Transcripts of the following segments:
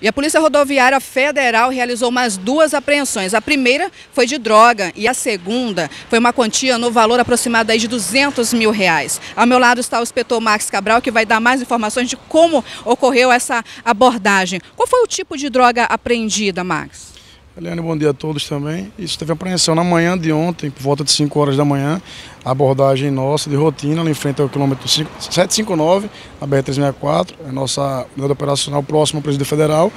E a Polícia Rodoviária Federal realizou mais duas apreensões. A primeira foi de droga e a segunda foi uma quantia no valor aproximado de 200 mil reais. Ao meu lado está o inspetor Max Cabral, que vai dar mais informações de como ocorreu essa abordagem. Qual foi o tipo de droga apreendida, Max? Eliane, bom dia a todos também. Isso teve apreensão na manhã de ontem, por volta de 5 horas da manhã. Abordagem nossa de rotina, ali em frente ao quilômetro 759, a BR-364, a nossa unidade operacional próxima ao Presidente Federal.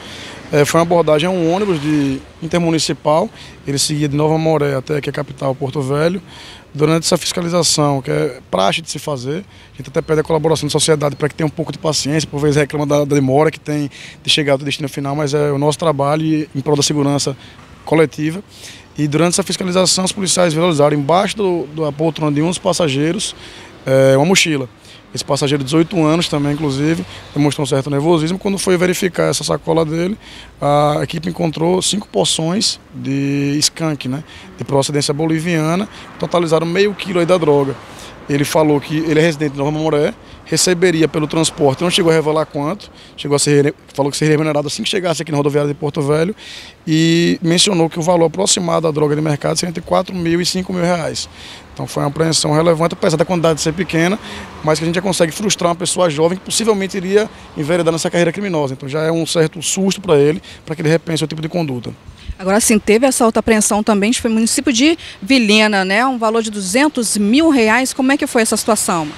É, foi uma abordagem a um ônibus de intermunicipal, ele seguia de Nova Moré até aqui a capital, Porto Velho. Durante essa fiscalização, que é praxe de se fazer, a gente até pede a colaboração da sociedade para que tenha um pouco de paciência, por vezes reclama da, da demora que tem de chegar ao destino final, mas é o nosso trabalho em prol da segurança coletiva. E durante essa fiscalização, os policiais visualizaram embaixo do, da poltrona de um dos passageiros é, uma mochila. Esse passageiro de 18 anos também, inclusive, demonstrou um certo nervosismo. Quando foi verificar essa sacola dele, a equipe encontrou cinco porções de skunk, né, de procedência boliviana, totalizaram meio quilo aí da droga. Ele falou que ele é residente de Nova Moré, receberia pelo transporte, não chegou a revelar quanto, chegou a ser, falou que seria remunerado assim que chegasse aqui na rodoviária de Porto Velho e mencionou que o valor aproximado da droga de mercado seria entre 4 mil e 5 mil reais. Então foi uma apreensão relevante, apesar da quantidade ser pequena, mas que a gente já consegue frustrar uma pessoa jovem que possivelmente iria enveredar nessa carreira criminosa. Então já é um certo susto para ele, para que ele repense o tipo de conduta. Agora sim, teve essa outra apreensão também, foi município de Vilhena, né? Um valor de 200 mil reais. Como é que foi essa situação?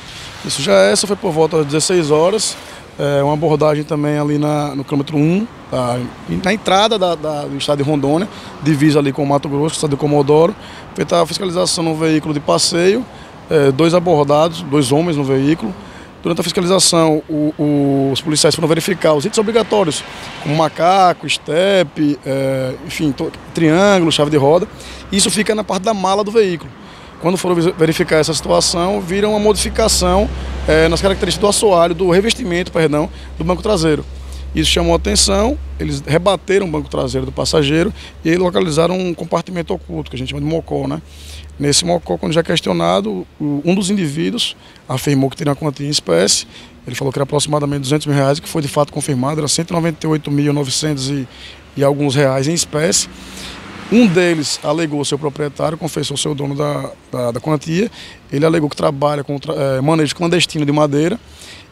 Isso já é, essa foi por volta das 16 horas. É, uma abordagem também ali na, no quilômetro 1, tá, na entrada da, da, do estado de Rondônia, divisa ali com o Mato Grosso, estado de Comodoro. Feita a fiscalização no veículo de passeio, é, dois abordados, dois homens no veículo. Durante a fiscalização, o, o, os policiais foram verificar os itens obrigatórios, como macaco, estepe, é, enfim, triângulo, chave de roda. Isso fica na parte da mala do veículo. Quando foram verificar essa situação, viram uma modificação é, nas características do assoalho, do revestimento, perdão, do banco traseiro. Isso chamou atenção, eles rebateram o banco traseiro do passageiro e localizaram um compartimento oculto, que a gente chama de mocó, né? Nesse mocó, quando já questionado, um dos indivíduos afirmou que teria uma quantia em espécie, ele falou que era aproximadamente 200 mil reais, que foi de fato confirmado, era 198.900 e, e alguns reais em espécie. Um deles alegou ser o proprietário, confessou ser o dono da, da, da quantia. Ele alegou que trabalha com é, manejo clandestino de madeira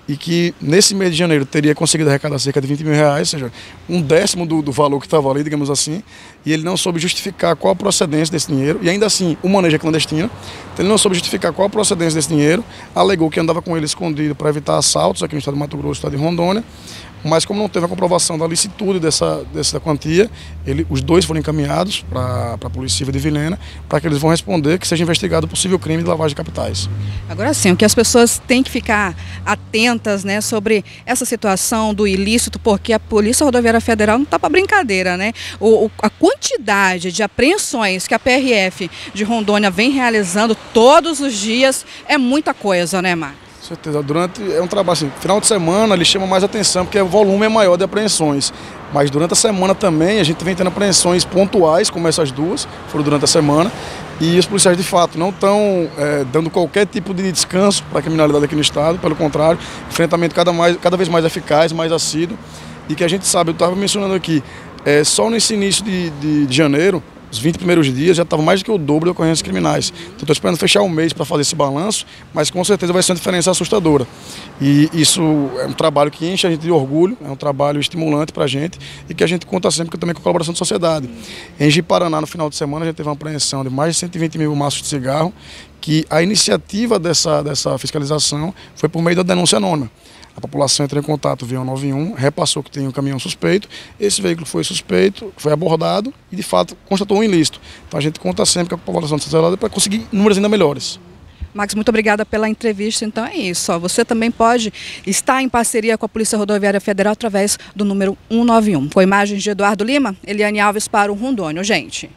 e que nesse mês de janeiro teria conseguido arrecadar cerca de 20 mil reais, ou seja, um décimo do, do valor que estava ali, digamos assim, e ele não soube justificar qual a procedência desse dinheiro, e ainda assim o manejo é clandestino, então ele não soube justificar qual a procedência desse dinheiro, alegou que andava com ele escondido para evitar assaltos aqui no estado de Mato Grosso, estado de Rondônia, mas como não teve a comprovação da licitude dessa, dessa quantia, ele, os dois foram encaminhados para a Polícia de Vilhena para que eles vão responder que seja investigado o possível crime de lavagem de capitais. Agora sim, o que as pessoas têm que ficar atentas né, sobre essa situação do ilícito, porque a Polícia Rodoviária Federal não está para brincadeira, né? O, a quantidade de apreensões que a PRF de Rondônia vem realizando todos os dias é muita coisa, né, Marcos? Certeza. Durante é um trabalho assim, final de semana ele chama mais atenção porque o volume é maior de apreensões. Mas durante a semana também a gente vem tendo apreensões pontuais, como essas duas, foram durante a semana. E os policiais de fato não estão é, dando qualquer tipo de descanso para a criminalidade aqui no estado, pelo contrário, enfrentamento cada, mais, cada vez mais eficaz, mais assíduo. E que a gente sabe, eu estava mencionando aqui, é, só nesse início de, de, de janeiro, os 20 primeiros dias já estava mais do que o dobro de ocorrências criminais. Então estou esperando fechar um mês para fazer esse balanço, mas com certeza vai ser uma diferença assustadora. E isso é um trabalho que enche a gente de orgulho, é um trabalho estimulante para a gente e que a gente conta sempre também com a colaboração da sociedade. Em Ji-Paraná, no final de semana, a gente teve uma apreensão de mais de 120 mil maços de cigarro, que a iniciativa dessa, dessa fiscalização foi por meio da denúncia anônima. A população entrou em contato via 191, repassou que tem um caminhão suspeito. Esse veículo foi suspeito, foi abordado e, de fato, constatou um ilícito. Então a gente conta sempre com a população de Santa para conseguir números ainda melhores. Max, muito obrigada pela entrevista. Então é isso. Você também pode estar em parceria com a Polícia Rodoviária Federal através do número 191. Com imagens de Eduardo Lima, Eliane Alves para o Rondônio, gente.